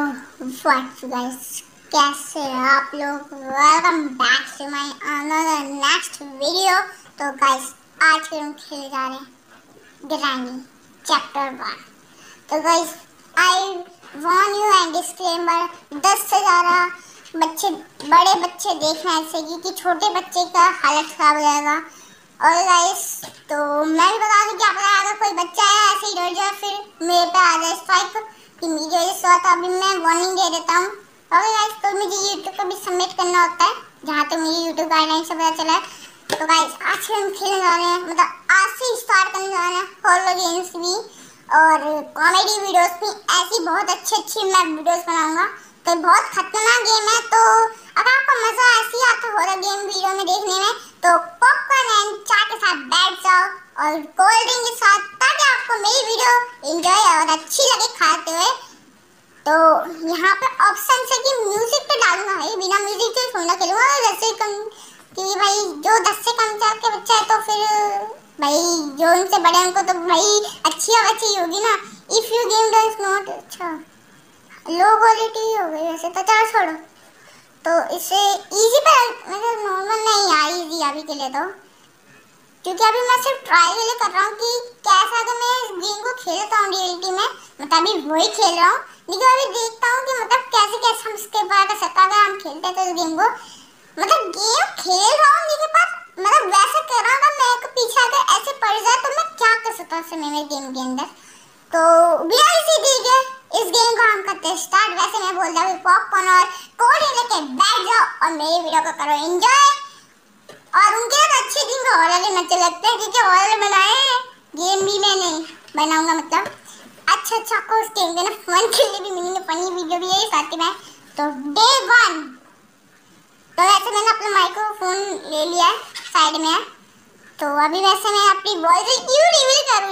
Guys कैसे आप लोग welcome back to my another next video तो गाइस आज फिर हम खेलने जा रहे हैं ग्रैनी चैप्टर वन तो guys I warn you and disclaimer दस से ज़्यादा बच्चे, बड़े बच्चे देखना ऐसे कि छोटे बच्चे का हालत ख़राब हो जाएगा। और गाइस तो मैं भी बता दूँ कि अगर कोई बच्चा है, ऐसे ही डर जाए, फिर मेरे पे आ जाए स्ट्राइक कि मुझे इस वक्त अभी मैं वार्निंग दे देता हूँ। और गाइस तो मुझे यूट्यूब को भी सबमिट करना होता है, जहाँ तक मुझे यूट्यूब गाइडलाइन से पता चला है। तो गाइस आज हम खेलने जा रहे हैं मतलब आज से स्टार्ट करने जा रहे हैं हॉलो गेम्स भी। और कॉमेडी वीडियोस भी, ऐसी बहुत अच्छी अच्छी मैं वीडियोस बनाऊँगा। तो बहुत खतरनाक गेम है तो अगर आपको मज़ा ऐसी आता हॉरर गेम वीडियो में देखने में तो पॉपकॉर्न एंड चाय के साथ बैठ जाओ। और कोल्ड ड्रिंक के साथ, ताकि आपको मेरी वीडियो एंजॉय और अच्छी लगे खाते हुए। तो यहाँ पे ऑप्शन है कि म्यूज़िक पे डालूँगा भाई बिना म्यूज़िक के थोड़ा खेलूँगा जैसे कम, कि भाई जो दस से कम साल के बच्चा है तो फिर भाई जो उनसे बड़े उनको तो भाई अच्छी आवाज़ चाहिए होगी ना। If you game does not अच्छा लो क्वालिटी हो गई वैसे तो। चलो छोड़ो। तो इसे इजी पर मतलब नॉर्मल नहीं यार इजी अभी के लिए तो। क्योंकि अभी मैं सिर्फ़ ट्राई के लिए कर रहा हूँ कि कैसा अगर मैं इस गेम को खेलता हूँ रियलिटी में। मतलब अभी वही खेल रहा हूँ। लेकिन अभी देखता हूँ कि मतलब कैसे कैसे हम इसके बाद कर सकते अगर हम खेलते हैं तो इस गेम को। मतलब गेम खेल रहा हूँ लेकिन पर मतलब वैसे कर रहा हूँ मैं को पीछे अगर ऐसे पड़ जाए तो मैं क्या कर सकता हूँ समय में गेम के अंदर? तो बिना इसी ठीक है इस गेम को हम करते हैं स्टार्ट वैसे मैं बोल रहा हूँ पॉपकॉर्न और कोड लेके बैठ जाओ और मेरी वीडियो को करो। एंजॉय और उनके तो अच्छे दिन को हॉरर अच्छे लगते हैं क्योंकि हॉरर बनाए हैं? गेम भी मैं नहीं बनाऊँगा मतलब। अच्छा अच्छा उस गेम के ना फन के लिए भी मिलेंगे फनी वीडियो भी यही साथ में। तो डे वन तो वैसे मैंने अपना माइक्रोफोन ले लिया है साइड में। तो अभी वैसे मैं अपनी वॉइस क्यों रिवील कर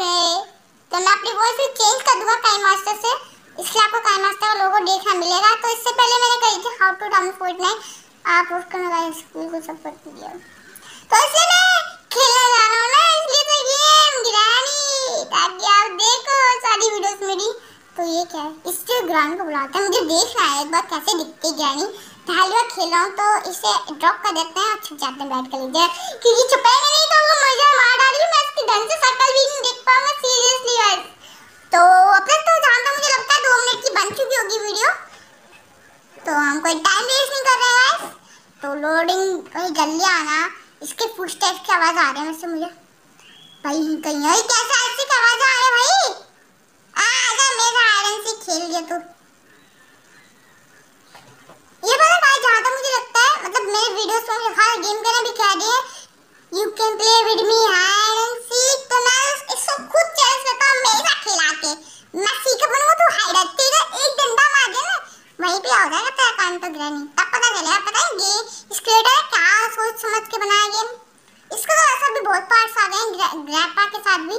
तो मैं अपनी वॉइस चेंज कर दूँगा काइन मास्टर से। इसलिए आपको काइन मास्टर का लोगो देखना मिलेगा। तो इससे पहले मैंने कही थी हाउ टू डाउनलोड फोर्टनाइट आप उसका ना स्कूल को सपोर्ट किया तो इसलिए जा रहा हूँ ना इसलिए तो गेम गिरानी ताकि आप देखो सारी वीडियोस मेरी। तो ये क्या है? इससे ग्राउंड को बुलाते हैं, मुझे देखना है एक बार कैसे दिखती ग्रानी पहली बार खेल रहा हूँ तो इसे ड्रॉप कर देते हैं और छुप जाते हैं बैठ कर लीजिए। क्योंकि छुपाएँगे नहीं तो वो मज़ा मार डाली मैं इसकी ढंग से शकल भी नहीं देख पाऊँगा सीरियसली गाइस तो अब तो जहाँ मुझे लगता है, दो मिनट की बन चुकी होगी वीडियो तो हम कोई टाइम वेस्ट नहीं कर रहे हैं तो लोडिंग कहीं जल्दी आना। इसके फुट की आवाज़ आ रही है वैसे मुझे। भाई, कहीं है? कैसा ऐसी की आवाज़ आ रही है भाई। आ, आजा मेरा आयरन से खेल लिया तू। ये पता भाई, जहाँ तक मुझे लगता है मतलब मेरे वीडियोस में हर गेम का ना भी कह दिए you can play with me and seek तो मैं इसको खुद चैलेंज करता हूँ, मेरे साथ खिला के। मैं सीख बनूँगा तू हाइड तेरा एक डंडा मार दे ना। वहीं पे हो जाएगा तेरा काम तो ग्रैनी तब पता चलेगा, पता है ये क्रिएटर क्या सोच समझ के बनाया गेम इसका तो ऐसा भी बहुत पार्ट्स आ गए हैं ग्रैंडपा के साथ भी।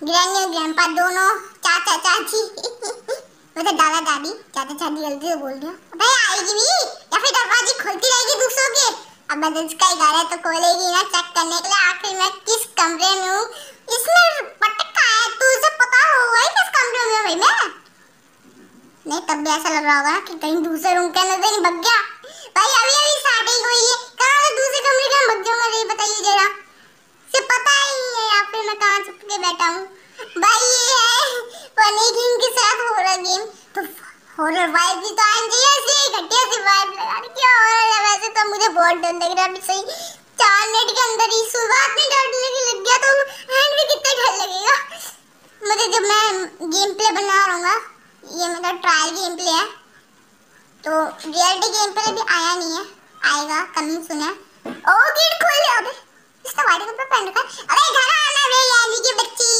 ग्रैनी और ग्रैंडपा दोनों, चाचा, चाची। मतलब दादा, दादी, चाचा, चाची गलती से बोल दिया। भाई आएगी भी, या फिर दरवाजे खुलती रहेगी दूसरों के? अब तो इसका ही घर है तो खोलेगी ना चेक करने के लिए। आखिर मैं किस कमरे में हूँ? इसमें पटका है तू इसे पता होगा किस कमरे में भाई मैं। नहीं, तब भी ऐसा लग रहा होगा ना कि कहीं दूसरे रूम के अंदर नहीं भग गया भाई अभी अभी स्टार्टिंग हुई है कहाँ से दूसरे कमरे के भग जाऊँगा ये बताइए जरा से पता ही नहीं है या फिर मैं कहाँ छुप के बैठा हूँ भाई ये है फनी गेम के साथ हॉरर गेम तो हॉरर वाइब भी तो आनी चाहिए ऐसे घटिया सी वाइब लगा रही क्या हॉरर है वैसे तो मुझे चार मिनट के अंदर ही शुरुआत में डर लगे लग गया तो एंड में कितना डर लगेगा मुझे जब मैं गेम प्ले बना रहा हूँ ये मेरा ट्रायल गेम प्ले है तो रियलिटी गेम पे अभी आया नहीं है आएगा कमिंग सुन है ओ गेट खोल ले अबे इसका वाइट कपड़ा पहन रखा अरे घर आना रे यानी की बच्ची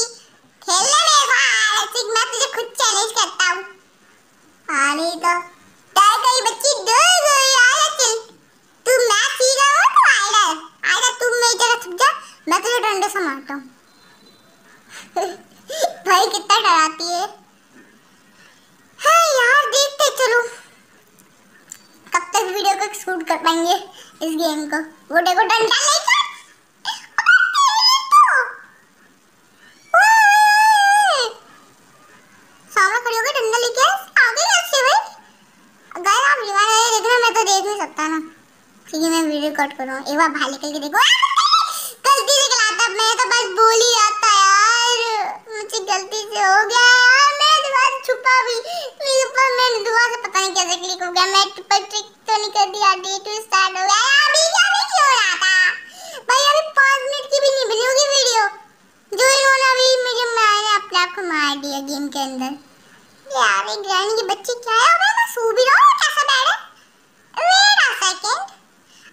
खेलने में भाई मैं तुझे खुद चैलेंज करता हूँ आने तो ताई कहीं बच्ची डर गई आया चल तू मैच ही रहा हो तो आएगा आएगा तू मेरी जगह छुप जा मैं तुझे डंडे से मारता हूँ भाई कितना डराती है हाँ यार देखते चलो कब तक वीडियो को शूट कर पाएँगे इस गेम को वो देखो डंडा लेकर सामने खड़ी हो गई डंडा लेके आ गई ऐसे भाई क्योंकि मैं वीडियो रिकॉर्ड कर। एक बार बाहर निकल के देखो। गलती से गलाता मैं तो बस बोल ही आता यार। मुझे गलती से हो गया यार। मैं से छुपा भी मेरे ऊपर मैंने दुआ से पता नहीं कैसे क्लिक हो गया। मैं ट्रिपल ट्रिक तो नहीं कर दिया डे टू स्टार्ट हो गया। यार अभी क्या नहीं क्यों रहा था। भाई, अभी पाँच मिनट की भी नहीं बनी होगी वीडियो जो इन्होंने अभी मुझे मैंने अपने आप को मार दिया गेम के अंदर। यार, एक ग्रैनी की बच्ची क्या है? अबे, मैं सो भी रहा हूँ। कैसा बैड है? वेट अ सेकंड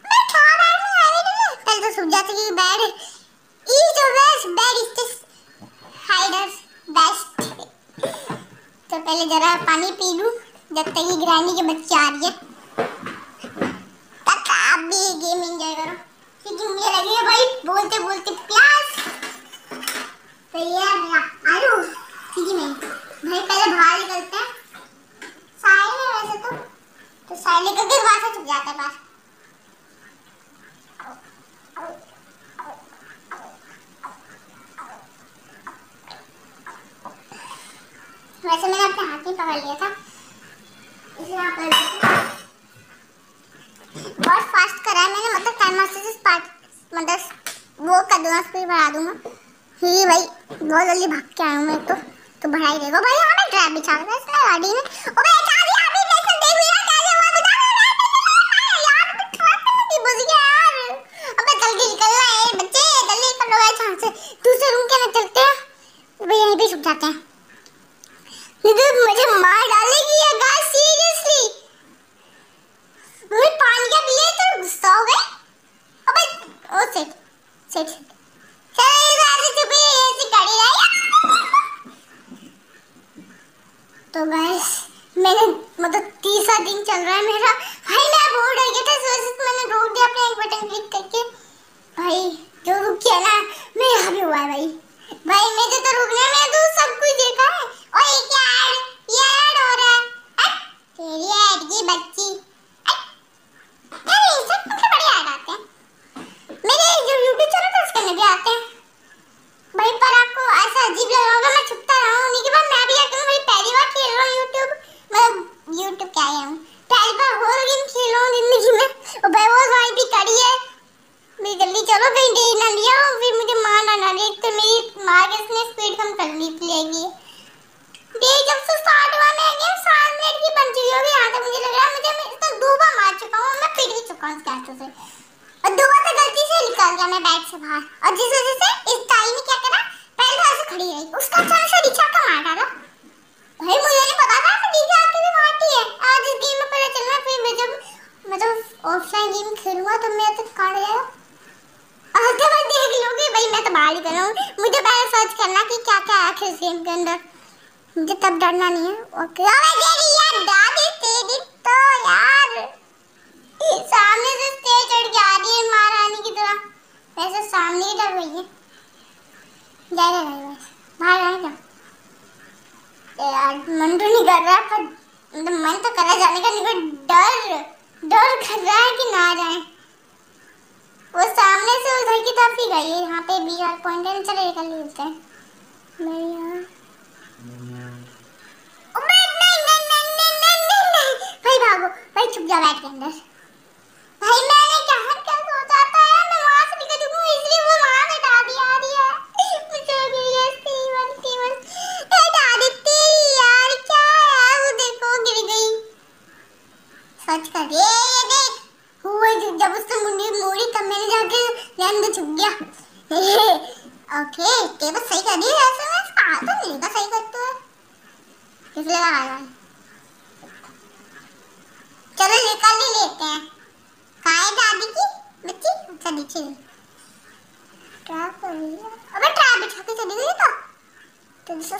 मैं क्या बैड में आई नहीं पहले तो सूझ जाता कि bed is the best bed is this hiders best तो पहले जरा पानी पी लूँ, जब तक ये ग्रैनी की बच्ची आ रही है। तब आप भी गेम एंजॉय करो। क्योंकि मुझे लगी है भाई बोलते बोलते प्यास। तो ये आलू। ठीक है मैं भाई पहले बाहर निकलते हैं। साइड है वैसे तो। तो साइड लेकर के वहाँ से छुप जाता है बस वैसे मैंने अपने हाथ में पकड़ लिया था इसलिए आप बहुत फास्ट करा है मैंने मतलब टाइम से पार्ट मतलब वो कर दूँगा स्पीड बढ़ा दूँगा ही भाई बहुत जल्दी भाग के आया हूँ मैं तो। तो बढ़ा ही भाई भाई हमें ट्रैप बिछा रहा है इसने गाड़ी में। ओ भाई चाबी अभी लेसन देख लिया कैसे हुआ बता यार मैं ट्रैप में घुस गया, यार। अबे जल्दी निकलना है बच्चे, जल्दी निकलो लो यार से। दूसरे रूम के अंदर चलते हैं। भाई, यहीं पे छुप जाते हैं इधर मुझे मार डालेगी ये गाइस सीरियसली मुझे पानी का बिल तो गुस्सा हो गए अबे ओ सेट सेट चल इधर से चुप ऐसी गाड़ी लाई तो गाइस मैंने मतलब तीसरा दिन चल रहा है मेरा भाई मैं बोर हो गया था इस वजह से मैंने रोक एक क्लिक करके, भाई, जो रुक गया ना मैं यहाँ पे हुआ है भाई। भाई मुझे तो रुकने में तो सब कुछ देखा है। और क्या ऐड, ये ऐड हो रहा है। तेरी ऐड की बच्ची अट, यार ये सब कितने बड़े ऐड आते हैं मेरे जो यूट्यूब चैनल है उसके अंदर भी आते हैं भाई पर आपको ऐसा अजीब लग रहा होगा मैं छुपता रहा हूँ उन्हीं के बाद मैं भी आकर भाई पहली बार खेल रहा हूँ यूट्यूब मतलब यूट्यूब क्या है हम पहली बार हॉरर गेम खेल रहा हूँ ज़िंदगी में और भाई वो भाई भी कड़ी है मैं जल्दी चलो कहीं दे ना लिया हो फिर मुझे मार ना ना दे तो मेरी मार के इसने स्पीड कम कर ली लेगी देख जब से स्टार्ट हुआ मैं गेम सात मिनट की बन चुकी होगी यहाँ तक मुझे लग रहा है मुझे मैं इसको दो बार मार चुका हूँ मैं पिट भी चुका हूँ इसके हाथों से और दो बार तो गलती से निकल गया मैं बैग से बाहर। और जिस वजह से इस ताई ने क्या करा? पहले तो ऐसे खड़ी रही। उसका चांस से रिचा का मार डाला। भाई, मुझे नहीं पता था कि डीजे आके भी मारती है। आज इस गेम में पता चला, फिर मैं जब मतलब ऑफलाइन गेम खेलूँगा तो मैं तो काट जाएगा आधे बार देख लोगे, भाई मैं तो बाहर ही कर मुझे पहले सर्च करना कि क्या क्या है इस गेम के अंदर। मुझे तब डरना नहीं है। ओके अबे तेरी यार, दादी तेरी तो यार वैसे सामने ही डर रही है। जा भाई बस बाहर आएगा यार मन तो नहीं कर रहा पर मतलब मन तो कर रहा जाने का, लेकिन डर डर कर रहा है कि ना जाए। वो सामने से उधर की तरफ़ ही गई है, यहाँ पे बी आर पॉइंट है, चलो कर लेते हैं। मैं अबे नहीं नहीं नहीं नहीं नहीं नहीं नहीं भाई भागो भाई छुप जा बैठ के अंदर भाई मैंने कहा क्या सोचा था यार मैं वहाँ से निकल दूँगा इसलिए वो वहाँ से डाल दिया आ रही है मुझे हो गई है सीवन सीवन ए दादी तेरी यार क्या है वो देखो गिर गई सच कर ये ये देख हुआ जब जब उसने मुंडी मोड़ी तब मैंने जाके अंदर छुप गया ओके टेबल सही कर दी ऐसे में इसका हाथ तो नहीं लगा सही करते हुए इसलिए लगा रहा है चलो निकाल ही लेते हैं कहाँ है दादी की बच्ची अच्छा नीचे ट्रैप कर रही है अबे ट्रैप बिछा के चली गई तो तो जिसे सामने जाने देते हैं यस का असाब हमें फाइनली ऊपर जाके टाइम मिलने गया बल्ले बल्ले सावा सावा देख तो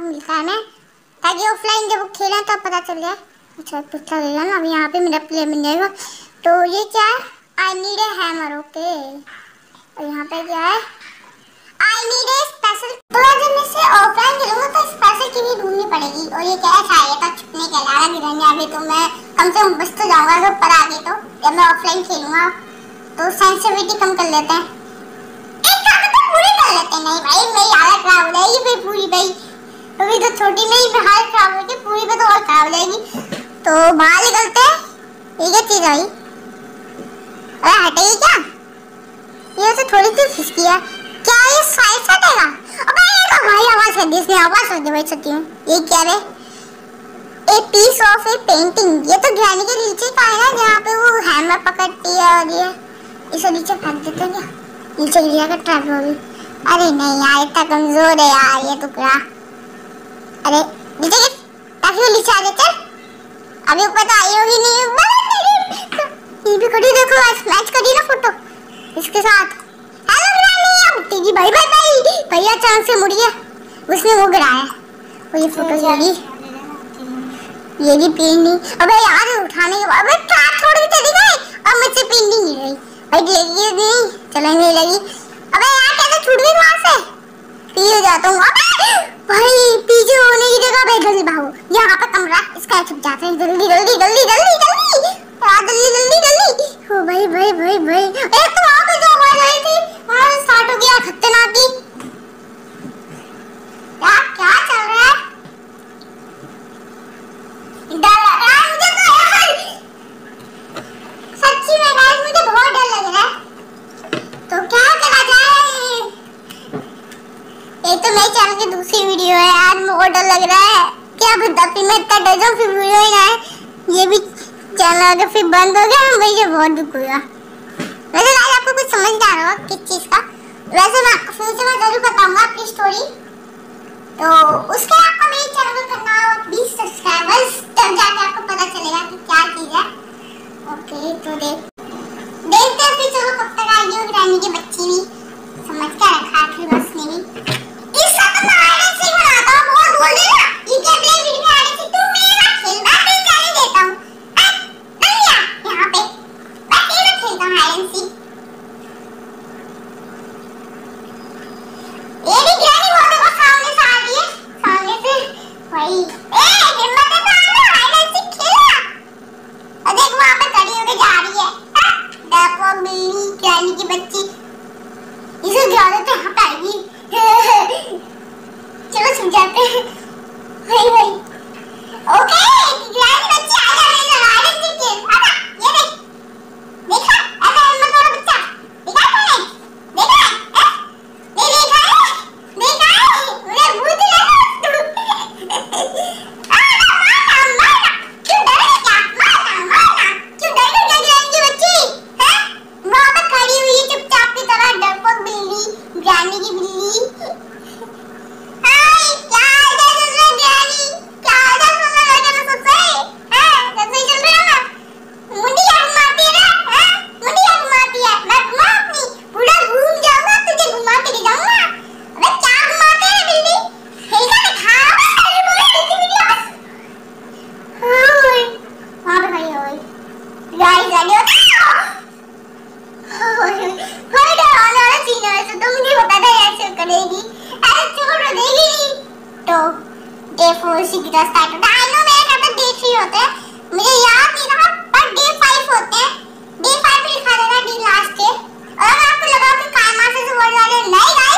मिलता है हमें। ताकि ऑफलाइन जब खेलें तब पता चल जाए। अच्छा पिक्चर ले लेना अभी यहाँ पे मेरा प्ले मिल जाएगा। तो ये क्या है? I need a hammer okay और यहाँ पे क्या है? आई नीड ए स्पेशल तो अगर मैं इसे ऑफलाइन खेलूँगा तो स्पेशल की भी ढूंढनी पड़ेगी। और ये क्या है? चाहिए था छुपने के अलावा गिरने अभी तो मैं कम से कम बच तो जाऊँगा, अगर ऊपर आ गई तो। जब मैं ऑफलाइन खेलूँगा तो सेंसिटिविटी कम कर लेते हैं। एक काम तो पूरी कर लेते हैं। नहीं भाई, मेरी हालत खराब हो जाएगी फिर पूरी, भाई। अभी तो छोटी में ही हालत खराब हो गई पूरी में तो और खराब हो जाएगी। तो बाहर निकलते हैं। ये क्या चीज़ आई अरे, हटेगी क्या? ये तो थोड़ी सी खिसकी है। क्या ये साइज़ हटेगा? अबे, ये तो भाई आवाज़ कर दी इसने आवाज़ कर दी भाई सच्ची में ये क्या है a piece of a painting ये तो ग्रैनी के नीचे का है ना, जहाँ पे वो हैमर पकड़ती है और ये इसे नीचे फेंक देते हैं नीचे गिर जाएगा ट्रैप भी। अरे नहीं यार, इतना कमज़ोर है यार ये टुकड़ा। अरे, नीचे गिर। ताकि वो नीचे आ जाए अभी ऊपर तो आई होगी नहीं। ऊपर ये भी खड़ी देखो, आज मैच करी ना फ़ोटो इसके साथ। भाई भाई भाई भैया चाँद से मुड़ गया। उसने वो गिराया। वो ये फ़ोटो ये ये भी पेन नहीं अबे यार, उठाने के बाद अबे कार छोड़ के चली गई। अब मुझसे पेन नहीं रही। भाई, ये लगी नहीं। चलने लगी। अबे यार, कैसे छूट गई वहाँ से? पी हो जाता हूँ। अबे, भाई, पीछे होने की जगह पे जल्दी भागो। यहाँ पे कमरा, इसका छुप जाते हैं। जल्दी जल्दी जल्दी जल्दी जल्दी। यार जल्दी जल्दी जल्दी। ओ, भाई भाई भाई भाई। एक तो वहाँ पे जो आवाज़ आई थी, वहाँ स्टार्ट हो गया, खतरनाक की लग रहा है क्या बता फिर मैं इतना डर जाऊँ, फिर वीडियो ही ना है ये भी चैनल अगर फिर बंद हो गया मुझे बहुत दुख हुआ। वैसे आज आपको कुछ समझ आ रहा होगा किस चीज़ का? वैसे मैं आपको फिर से मैं ज़रूर बताऊँगा अपनी स्टोरी तो उसके लिए आपको मेरे चैनल को करना होगा बीस सब्सक्राइबर्स तब जाके आपको पता चलेगा कि क्या चीज़ है। ओके तो देख। देखते हैं फिर चलो कब तक आएगी ग्रैनी की बच्ची भी। समझ के रखा आखिर बस ने भी भी था स्टार्ट होता है। आई नो मेरे चैप्टर डे थ्री होते हैं। मुझे याद नहीं रहा, पर डे फाइव होते हैं। डे फाइव पे लिखा देना डी लास्ट के और अगर आपको लगा कि कायमा से वर्ड वाले नहीं आए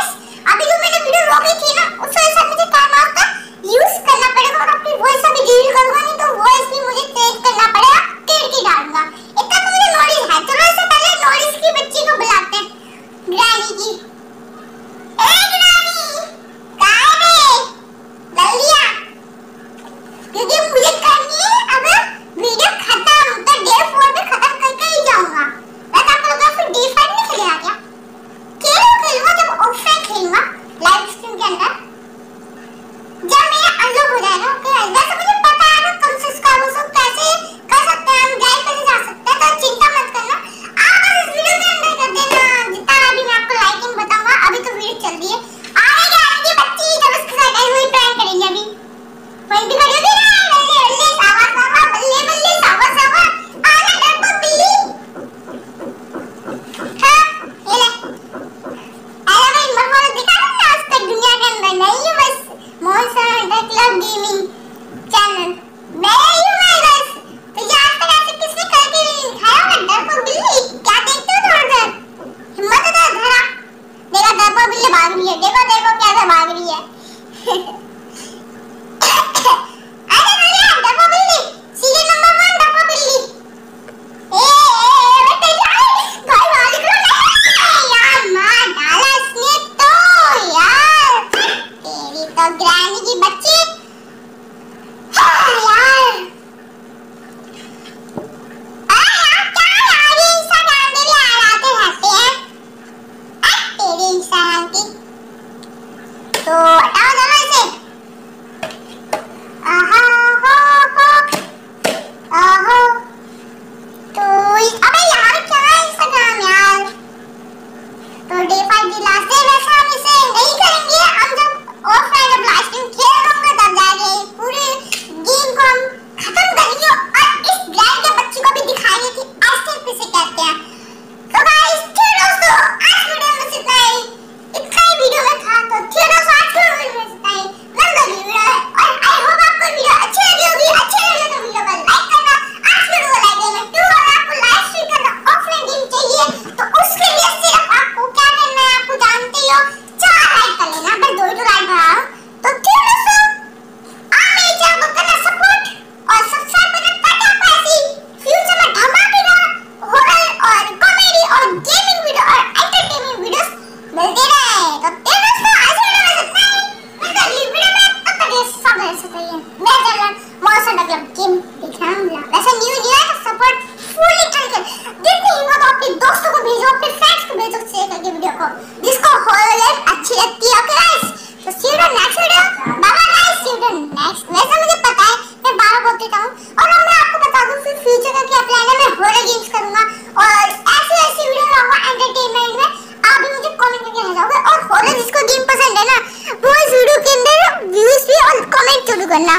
हॉरर गेम्स करूँगा। और ऐसे ऐसे वीडियो लाऊँगा एंटरटेनमेंट में आप भी मुझे कमेंट करके बताओगे और हॉरर जिसको गेम पसंद है ना, वो इस वीडियो के अंदर व्यूज़ भी और कमेंट ज़रूर करना।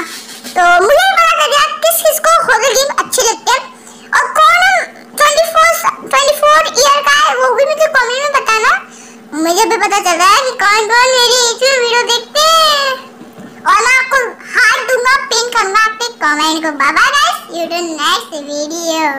तो मुझे भी पता कर आप किस किस को हॉरर गेम अच्छे लगते हैं। और कौन ट्वेंटी फोर ईयर का है, वो भी मुझे कमेंट में बताना। मुझे भी पता चल रहा है कि कौन कौन मेरी एज में वीडियो देखते हैं। और मैं आपको हार्ट दूँगा पिन करूँगा आपके कमेंट को। Bye bye guys you do next video